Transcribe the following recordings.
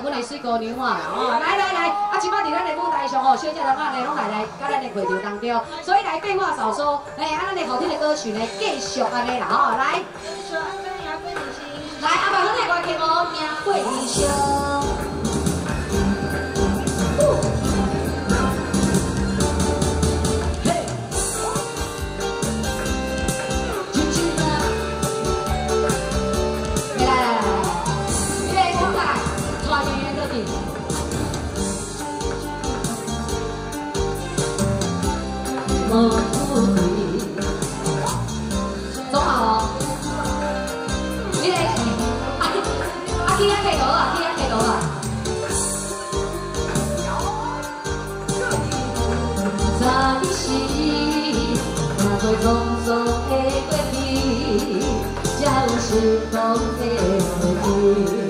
着阮的水姑娘啊，哦，来来来，啊，即摆伫咱的舞台上哦，小姐同学呢拢来来，甲咱的会场当中，所以来变化少说，哎，啊，咱的好听的歌曲呢，继续安尼啦，哦，来，来，阿爸，咱的歌曲哦，名过走好，你来，阿弟，阿弟也开到了，阿弟也开到了。在时，那会匆匆的过去，就是光的回忆。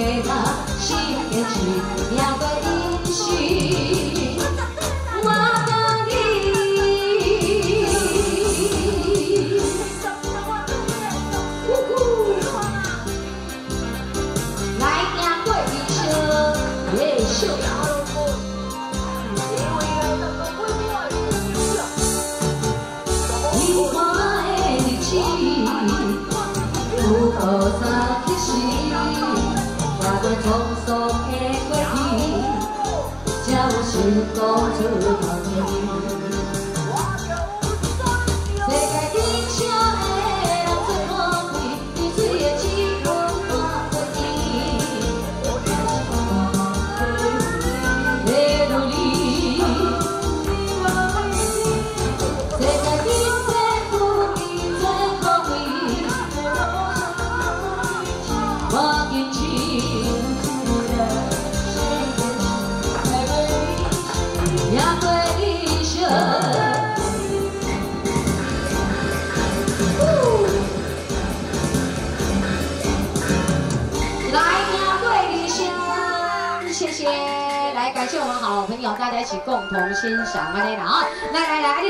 够再珍惜。那个匆匆的回忆，假如心中出好比。匆去，就是公谢谢，来感谢我们好朋友，大家一起共同欣赏，来来来，来来来。